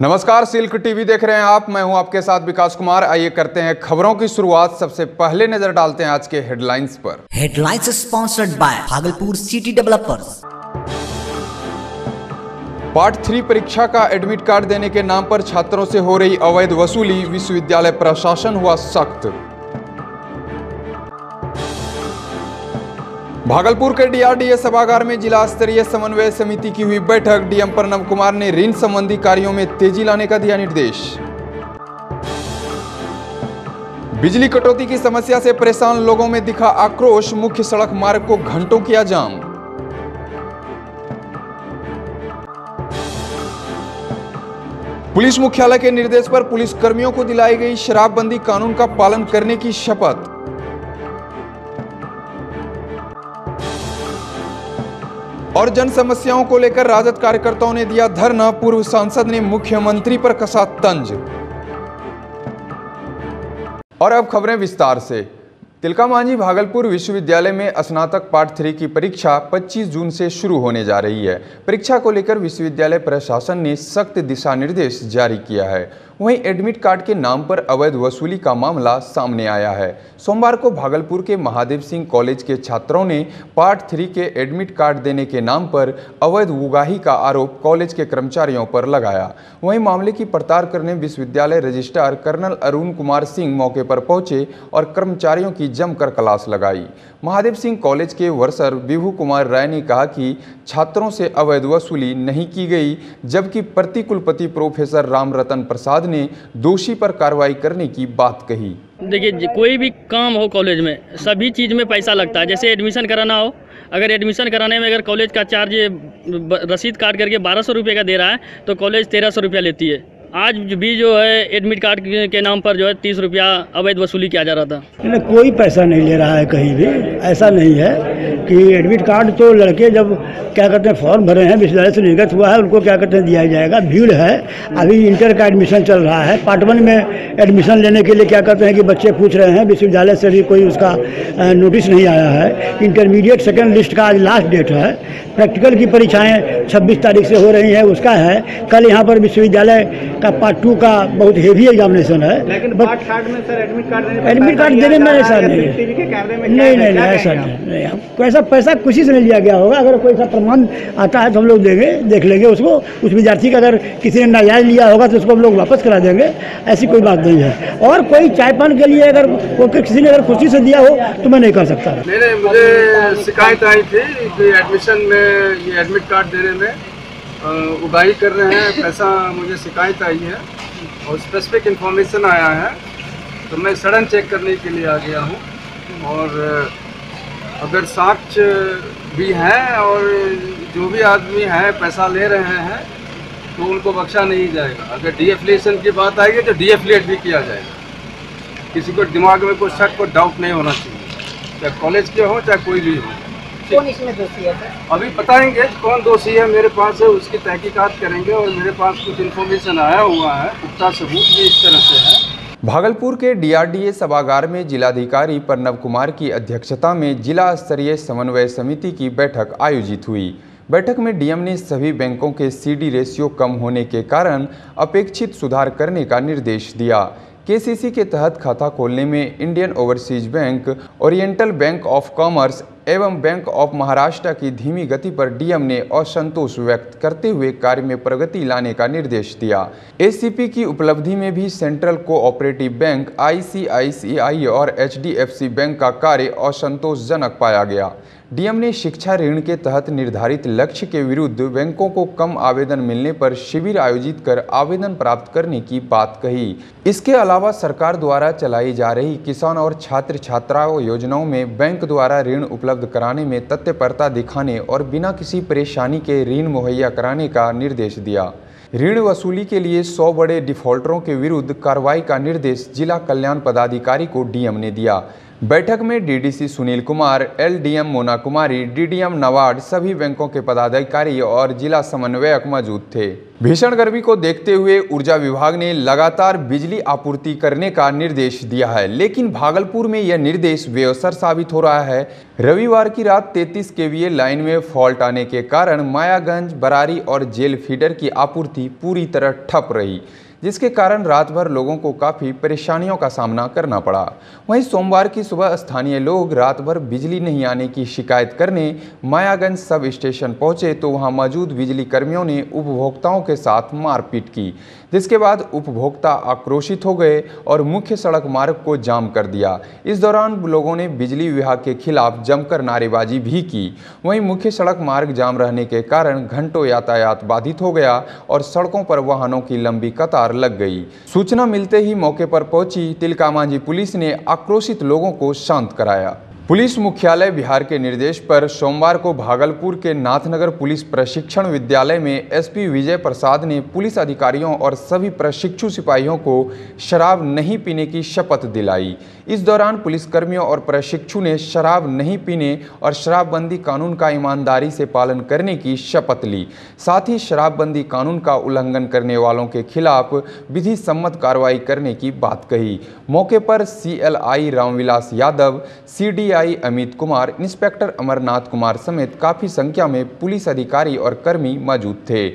नमस्कार silk TV देख रहे हैं आप। मैं हूँ आपके साथ विकास कुमार। आइए करते हैं खबरों की शुरुआत। सबसे पहले नज़र डालते हैं आज के हेडलाइंस पर। Headlines sponsored by Bhagalpur city developers part three परीक्षा का एडमिट कार्ड देने के नाम पर छात्रों से हो रही अवैध वसूली। विश्वविद्यालय प्रशासन हुआ सख्त। भागलपुर के डीआरडीए सभागार में जिला स्तरीय समन्वय समिति की हुई बैठक। डीएम प्रणब कुमार ने ऋण संबंधी कार्यों में तेज़ी लाने का दिया निर्देश। बिजली कटौती की समस्या से परेशान लोगों में दिखा आक्रोश। मुख्य सड़क मार्ग को घंटों किया जाम। पुलिस मुख्यालय के निर्देश पर पुलिस कर्मियों को दिलाई गई शराबबंदी कानून का पालन करने की शपथ। और जन समस्याओं को लेकर राजद कार्यकर्ताओं ने दिया धरना, पूर्व सांसद ने मुख्यमंत्री पर कसा तंज। और अब खबरें विस्तार से। तिलका मांझी भागलपुर विश्वविद्यालय में स्नातक पार्ट थ्री की परीक्षा 25 जून से शुरू होने जा रही है। परीक्षा को लेकर विश्वविद्यालय प्रशासन ने सख्त दिशा निर्देश जारी किया है। वहीं एडमिट कार्ड के नाम पर अवैध वसूली का मामला सामने आया है। सोमवार को भागलपुर के महादेव सिंह कॉलेज के छात्रों ने पार्ट थ्री के एडमिट कार्ड देने के नाम पर अवैध उगाही का आरोप कॉलेज के कर्मचारियों पर लगाया। वहीं मामले की पड़ताल करने विश्वविद्यालय रजिस्ट्रार कर्नल अरुण कुमार सिंह मौके पर पहुँचे और कर्मचारियों की जमकर क्लास लगाई। महादेव सिंह कॉलेज के वर्सर विभू कुमार राय ने कहा कि छात्रों से अवैध वसूली नहीं की गई, जबकि प्रतिकुलपति प्रोफेसर राम रतन ने दोषी पर कार्रवाई करने की बात कही। देखिए कोई भी काम हो कॉलेज में, सभी चीज़ में पैसा लगता है। जैसे एडमिशन कराना हो, अगर एडमिशन कराने में अगर कॉलेज का चार्ज रसीद काट करके बारह सौ रुपये का दे रहा है तो कॉलेज तेरह सौ रुपया लेती है। आज भी जो है एडमिट कार्ड के- नाम पर जो है, तीस रुपया अवैध वसूली किया जा रहा था। नहीं, कोई पैसा नहीं ले रहा है कहीं भी। ऐसा नहीं है कि एडमिट कार्ड तो लड़के जब, क्या कहते हैं फॉर्म भरे हैं, विश्वविद्यालय से निर्गत हुआ है, उनको क्या कहते हैं, दिया जाएगा। भीड़ है। अभी इंटर का एडमिशन चल रहा है। पार्ट वन में एडमिशन लेने के लिए क्या कहते हैं कि बच्चे पूछ रहे हैं, विश्वविद्यालय से भी कोई उसका नोटिस नहीं आया है। इंटरमीडिएट सेकेंड लिस्ट का आज लास्ट डेट है। प्रैक्टिकल की परीक्षाएँ 26 तारीख से हो रही हैं उसका है। कल यहाँ पर विश्वविद्यालय का पार्ट टू का बहुत हेवी एग्जामिनेशन है। लेकिन बट- पार्ट कार्ड में सर एडमिट कार्ड देने पे एडमिट कार्ड पैसा देने में ऐसा है, नहीं नहीं नहीं नहीं ऐसा नहीं नहीं पैसा पैसा खुशी से नहीं लिया गया होगा। अगर कोई ऐसा प्रमाण आता है तो हम लोग देंगे देख लेंगे उसको। उस विद्यार्थी का अगर किसी ने नाजायज लिया होगा तो उसको हम लोग वापस करा देंगे। ऐसी कोई बात नहीं है। और कोई चाय पान के लिए अगर वो किसी ने अगर खुशी से दिया हो तो मैं नहीं कर सकता। नहीं नहीं मुझे शिकायत आई थी कि एडमिशन में ये एडमिट कार्ड देने में उगाही कर रहे हैं। पैसा मुझे शिकायत आई है और स्पेसिफिक इन्फॉर्मेशन आया है। तो मैं सडन चेक करने के लिए आ गया हूँ। और अगर साक्ष भी हैं और जो भी आदमी हैं, पैसा ले रहे हैं तो उनको बख्शा नहीं जाएगा। अगर डीएफिलेशन की बात आएगी तो डीएफिलेट भी किया जाएगा। किसी को दिमाग में कोई शक को डाउट नहीं होना चाहिए। चाहे कॉलेज के हो, चाहे कोई भी हो। कौन इसमें दोषी है सर? अभी बताएँगे कौन दोषी है। मेरे पास है उसकी तहकीकात करेंगे और मेरे पास कुछ इन्फॉर्मेशन आया हुआ है। पुख्ता सबूत भी इस तरह से है। भागलपुर के डीआरडीए सभागार में जिलाधिकारी प्रणब कुमार की अध्यक्षता में जिला स्तरीय समन्वय समिति की बैठक आयोजित हुई। बैठक में डीएम ने सभी बैंकों के सीडी रेशियो कम होने के कारण अपेक्षित सुधार करने का निर्देश दिया। केसीसी के तहत खाता खोलने में Indian Overseas Bank Oriental Bank of Commerce एवं बैंक ऑफ़ महाराष्ट्र की धीमी गति पर डीएम ने असंतोष व्यक्त करते हुए कार्य में प्रगति लाने का निर्देश दिया। एसीपी की उपलब्धि में भी सेंट्रल कोऑपरेटिव बैंक, आईसीआईसीआई और एचडीएफसी बैंक का कार्य असंतोषजनक पाया गया। डीएम ने शिक्षा ऋण के तहत निर्धारित लक्ष्य के विरुद्ध बैंकों को कम आवेदन मिलने पर शिविर आयोजित कर आवेदन प्राप्त करने की बात कही। इसके अलावा सरकार द्वारा चलाई जा रही किसान और छात्र छात्राओं योजनाओं में बैंक द्वारा ऋण उपलब्ध कराने में तत्परता दिखाने और बिना किसी परेशानी के ऋण मुहैया कराने का निर्देश दिया। ऋण वसूली के लिए 100 बड़े डिफॉल्टरों के विरुद्ध कार्रवाई का निर्देश जिला कल्याण पदाधिकारी को डीएम ने दिया। बैठक में DDC Sunil Kumar, LDM Mona Kumari, DDM NABARD सभी बैंकों के पदाधिकारी और जिला समन्वयक मौजूद थे। भीषण गर्मी को देखते हुए ऊर्जा विभाग ने लगातार बिजली आपूर्ति करने का निर्देश दिया है, लेकिन भागलपुर में यह निर्देश बेअसर साबित हो रहा है। रविवार की रात 33 केवीए लाइन में फॉल्ट आने के कारण मायागंज, बरारी और जेल फीडर की आपूर्ति पूरी तरह ठप रही। जिसके कारण रात भर लोगों को काफ़ी परेशानियों का सामना करना पड़ा। वहीं सोमवार की सुबह स्थानीय लोग रात भर बिजली नहीं आने की शिकायत करने मायागंज सब स्टेशन पहुँचे तो वहाँ मौजूद बिजली कर्मियों ने उपभोक्ताओं के साथ मारपीट की। जिसके बाद उपभोक्ता आक्रोशित हो गए और मुख्य सड़क मार्ग को जाम कर दिया। इस दौरान लोगों ने बिजली विभाग के खिलाफ जमकर नारेबाजी भी की। वहीं मुख्य सड़क मार्ग जाम रहने के कारण घंटों यातायात बाधित हो गया और सड़कों पर वाहनों की लंबी कतार लग गई। सूचना मिलते ही मौके पर पहुँची तिलकामांझी पुलिस ने आक्रोशित लोगों को शांत कराया। पुलिस मुख्यालय बिहार के निर्देश पर सोमवार को भागलपुर के नाथनगर पुलिस प्रशिक्षण विद्यालय में एसपी विजय प्रसाद ने पुलिस अधिकारियों और सभी प्रशिक्षु सिपाहियों को शराब नहीं पीने की शपथ दिलाई। इस दौरान पुलिसकर्मियों और प्रशिक्षु ने शराब नहीं पीने और शराबबंदी कानून का ईमानदारी से पालन करने की शपथ ली। साथ ही शराबबंदी कानून का उल्लंघन करने वालों के खिलाफ विधि सम्मत कार्रवाई करने की बात कही। मौके पर CLI Ramvilas Yadav CD I Amit Kumar, inspector Amarnath Kumar समेत काफ़ी संख्या में पुलिस अधिकारी और कर्मी मौजूद थे।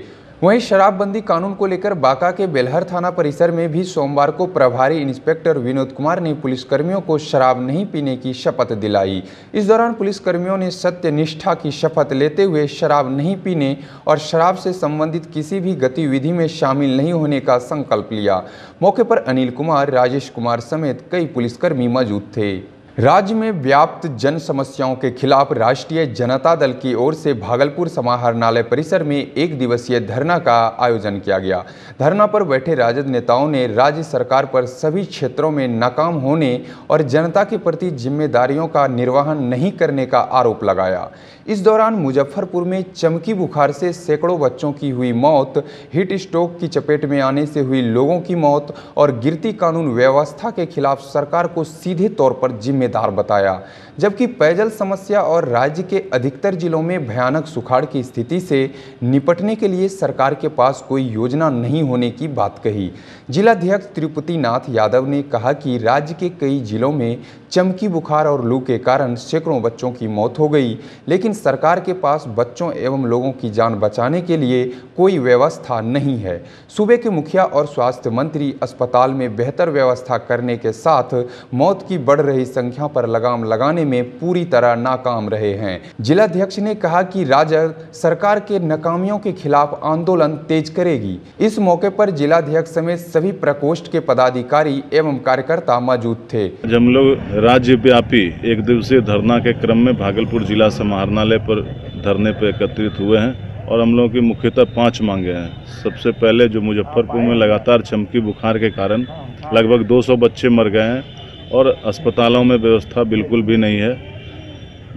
वहीं शराबबंदी कानून को लेकर बांका के बेलहर थाना परिसर में भी सोमवार को प्रभारी इंस्पेक्टर विनोद कुमार ने पुलिसकर्मियों को शराब नहीं पीने की शपथ दिलाई। इस दौरान पुलिसकर्मियों ने सत्य निष्ठा की शपथ लेते हुए शराब नहीं पीने और शराब से संबंधित किसी भी गतिविधि में शामिल नहीं होने का संकल्प लिया। मौके पर अनिल कुमार, राजेश कुमार समेत कई पुलिसकर्मी मौजूद थे। राज्य में व्याप्त जन समस्याओं के खिलाफ राष्ट्रीय जनता दल की ओर से भागलपुर समाहरणालय परिसर में एक दिवसीय धरना का आयोजन किया गया। धरना पर बैठे राजद नेताओं ने राज्य सरकार पर सभी क्षेत्रों में नाकाम होने और जनता के प्रति जिम्मेदारियों का निर्वहन नहीं करने का आरोप लगाया। इस दौरान मुजफ्फरपुर में चमकी बुखार से सैकड़ों बच्चों की हुई मौत, हीट स्ट्रोक की चपेट में आने से हुई लोगों की मौत और गिरती कानून व्यवस्था के खिलाफ सरकार को सीधे तौर पर जिम्मेदार बताया। जबकि पेयजल समस्या और राज्य के अधिकतर जिलों में भयानक सुखाड़ की स्थिति से निपटने के लिए सरकार के पास कोई योजना नहीं होने की बात कही। जिलाध्यक्ष तिरुपति नाथ यादव ने कहा कि राज्य के कई जिलों में चमकी बुखार और लू के कारण सैकड़ों बच्चों की मौत हो गई, लेकिन सरकार के पास बच्चों एवं लोगों की जान बचाने के लिए कोई व्यवस्था नहीं है। सूबे के मुखिया और स्वास्थ्य मंत्री अस्पताल में बेहतर व्यवस्था करने के साथ मौत की बढ़ रही संख्या पर लगाम लगाने में पूरी तरह नाकाम रहे हैं। जिलाध्यक्ष ने कहा कि राजद सरकार के नाकामियों के खिलाफ आंदोलन तेज करेगी। इस मौके पर जिलाध्यक्ष समेत सभी प्रकोष्ठ के पदाधिकारी एवं कार्यकर्ता मौजूद थे। हम लोग राज्य व्यापी एक दिवसीय धरना के क्रम में भागलपुर जिला समाहरणालय पर धरने पर एकत्रित हुए हैं और हम लोगों की मुख्यतः पाँच मांगे हैं। सबसे पहले जो मुजफ्फरपुर में लगातार चमकी बुखार के कारण लगभग 200 बच्चे मर गए हैं। और अस्पतालों में व्यवस्था बिल्कुल भी नहीं है।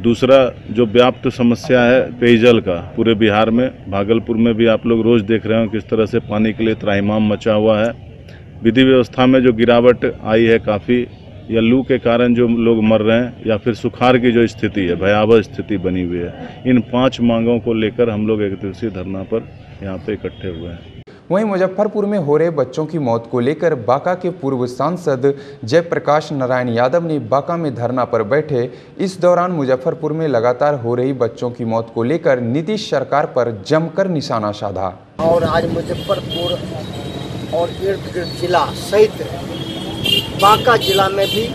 दूसरा, जो व्याप्त समस्या है पेयजल का, पूरे बिहार में, भागलपुर में भी आप लोग रोज़ देख रहे हो किस तरह से पानी के लिए त्राहिमाम मचा हुआ है। विधि व्यवस्था में जो गिरावट आई है काफ़ी, या लू के कारण जो लोग मर रहे हैं, या फिर सुखाड़ की जो स्थिति है, भयावह स्थिति बनी हुई है, इन पाँच मांगों को लेकर हम लोग एक दिवसीय धरना पर यहाँ पे इकट्ठे हुए हैं। वहीं मुजफ्फरपुर में हो रहे बच्चों की मौत को लेकर बांका के पूर्व सांसद जयप्रकाश नारायण यादव ने बांका में धरना पर बैठे। इस दौरान मुजफ्फरपुर में लगातार हो रही बच्चों की मौत को लेकर नीतीश सरकार पर जमकर निशाना साधा। और आज मुजफ्फरपुर और इर्द गिर्द जिला सहित बांका जिला में भी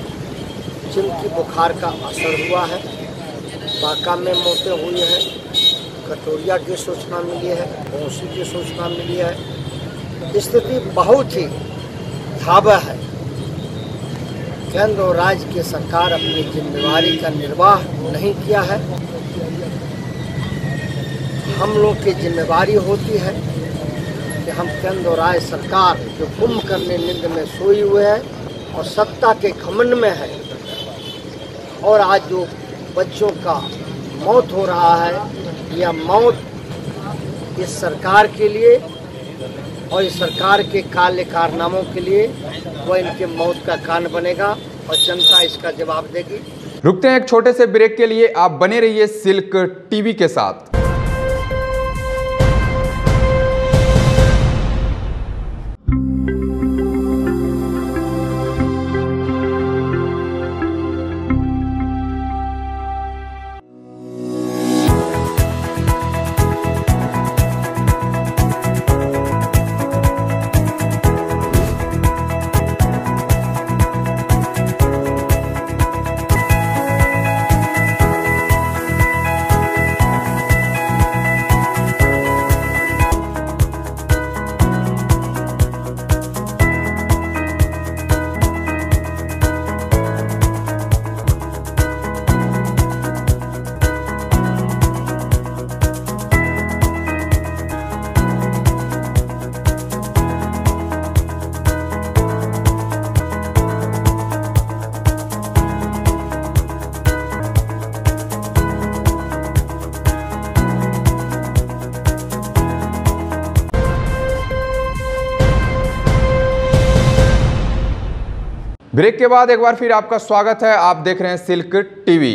चिमकी बुखार का असर हुआ है। बांका में मौतें हुई हैं, कटोरिया की सूचना मिली है बौसी की सूचना मिली है। स्थिति बहुत ही धावह है। केंद्र और राज्य की सरकार अपनी जिम्मेवारी का निर्वाह नहीं किया है। हम लोग की जिम्मेवारी होती है कि हम केंद्र और राज्य सरकार जो कुंभ करने नींद में सोई हुए है और सत्ता के घमंड में है और आज जो बच्चों का मौत हो रहा है, यह मौत इस सरकार के लिए और इस सरकार के काले कारनामों के लिए वह इनके मौत का कारण बनेगा और जनता इसका जवाब देगी। रुकते हैं एक छोटे से ब्रेक के लिए। आप बने रहिए सिल्क टीवी के साथ। ब्रेक के बाद एक बार फिर आपका स्वागत है। आप देख रहे हैं सिल्क टीवी।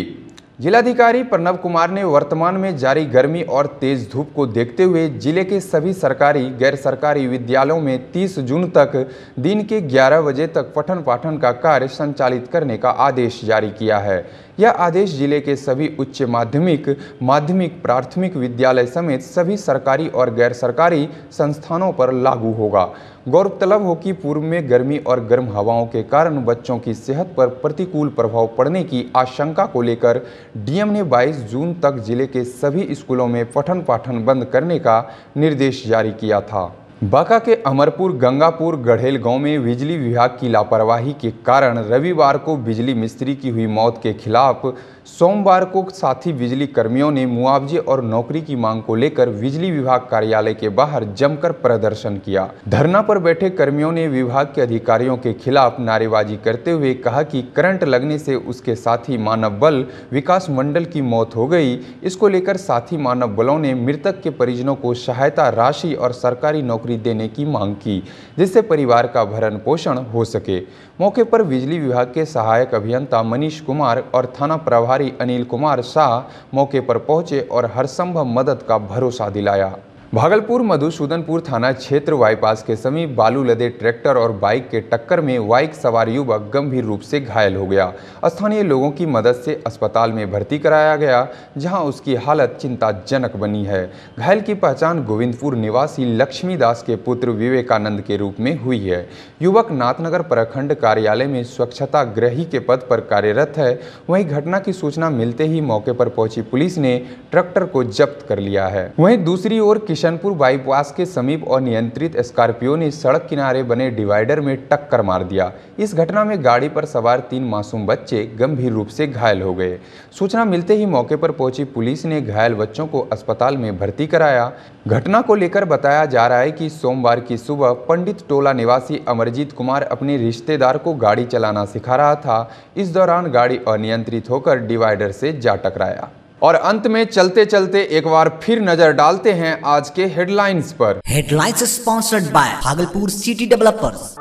जिलाधिकारी प्रणव कुमार ने वर्तमान में जारी गर्मी और तेज धूप को देखते हुए ज़िले के सभी सरकारी, गैर सरकारी विद्यालयों में 30 जून तक, दिन के 11 बजे तक पठन पाठन का कार्य संचालित करने का आदेश जारी किया है। यह आदेश ज़िले के सभी उच्च माध्यमिक माध्यमिक, प्राथमिक विद्यालय समेत सभी सरकारी और गैर सरकारी संस्थानों पर लागू होगा। गौरतलब हो कि पूर्व में गर्मी और गर्म हवाओं के कारण बच्चों की सेहत पर प्रतिकूल प्रभाव पड़ने की आशंका को लेकर डीएम ने 22 जून तक ज़िले के सभी स्कूलों में पठन पाठन बंद करने का निर्देश जारी किया था। बांका के अमरपुर, गंगापुर, गढ़ेल गाँव में बिजली विभाग की लापरवाही के कारण रविवार को बिजली मिस्त्री की हुई मौत के खिलाफ सोमवार को साथी बिजली कर्मियों ने मुआवजे और नौकरी की मांग को लेकर बिजली विभाग कार्यालय के बाहर जमकर प्रदर्शन किया। धरना पर बैठे कर्मियों ने विभाग के अधिकारियों के खिलाफ नारेबाजी करते हुए कहा कि करंट लगने से उसके साथी मानव बल विकास मंडल की मौत हो गई। इसको लेकर साथी मानव बलों ने मृतक के परिजनों को सहायता राशि और सरकारी नौकरी देने की मांग की, जिससे परिवार का भरण पोषण हो सके। मौके पर बिजली विभाग के सहायक अभियंता मनीष कुमार और थाना प्रभारी अनिल कुमार शाह मौके पर पहुँचे और हर संभव मदद का भरोसा दिलाया। भागलपुर, मधुसूदनपुर थाना क्षेत्र बाईपास के समीप बालू लदे ट्रैक्टर और बाइक के टक्कर में बाइक सवार युवक गंभीर रूप से घायल हो गया। स्थानीय लोगों की मदद से अस्पताल में भर्ती कराया गया, जहाँ उसकी हालत चिंताजनक बनी है। घायल की पहचान गोविंदपुर निवासी लक्ष्मी दास के पुत्र विवेकानंद के रूप में हुई है। युवक नाथनगर प्रखंड कार्यालय में स्वच्छता ग्रही के पद पर कार्यरत है। वहीं घटना की सूचना मिलते ही मौके पर पहुँची पुलिस ने ट्रैक्टर को जब्त कर लिया है। वहीं दूसरी ओर किशनपुर बाईपास के समीप अनियंत्रित स्कॉर्पियो ने सड़क किनारे बने डिवाइडर में टक्कर मार दिया। इस घटना में गाड़ी पर सवार तीन मासूम बच्चे गंभीर रूप से घायल हो गए। सूचना मिलते ही मौके पर पहुँची पुलिस ने घायल बच्चों को अस्पताल में भर्ती कराया। घटना को लेकर बताया जा रहा है कि सोमवार की सुबह पंडित टोला निवासी अमरजीत कुमार अपने रिश्तेदार को गाड़ी चलाना सिखा रहा था। इस दौरान गाड़ी अनियंत्रित होकर डिवाइडर से जा टकराया। और अंत में चलते चलते एक बार फिर नज़र डालते हैं आज के हेडलाइंस पर। Headlines sponsored by Bhagalpur city developers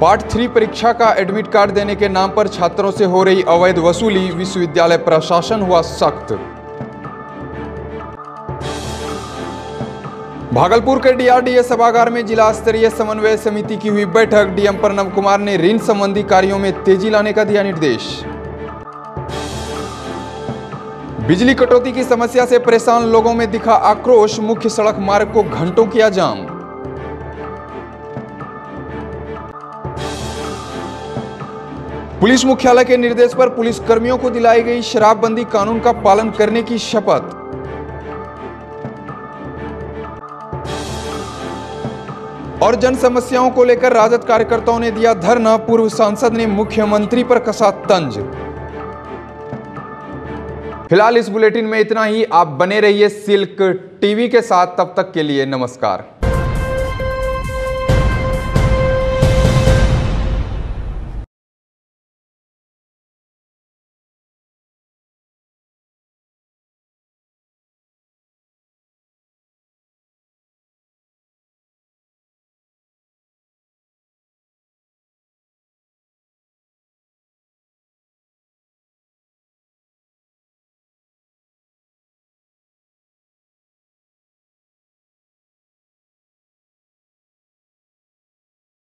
part three परीक्षा का एडमिट कार्ड देने के नाम पर छात्रों से हो रही अवैध वसूली विश्वविद्यालय प्रशासन हुआ सख्त। भागलपुर के डीआरडीए सभागार में जिला स्तरीय समन्वय समिति की हुई बैठक। डीएम प्रणव कुमार ने ऋण संबंधी कार्यों में तेज़ी लाने का दिया निर्देश। बिजली कटौती की समस्या से परेशान लोगों में दिखा आक्रोश, मुख्य सड़क मार्ग को घंटों किया जाम। पुलिस मुख्यालय के निर्देश पर पुलिस कर्मियों को दिलाई गई शराबबंदी कानून का पालन करने की शपथ। और जन समस्याओं को लेकर राजद कार्यकर्ताओं ने दिया धरना, पूर्व सांसद ने मुख्यमंत्री पर कसा तंज। फ़िलहाल इस बुलेटिन में इतना ही। आप बने रहिए सिल्क टीवी के साथ, तब तक के लिए नमस्कार।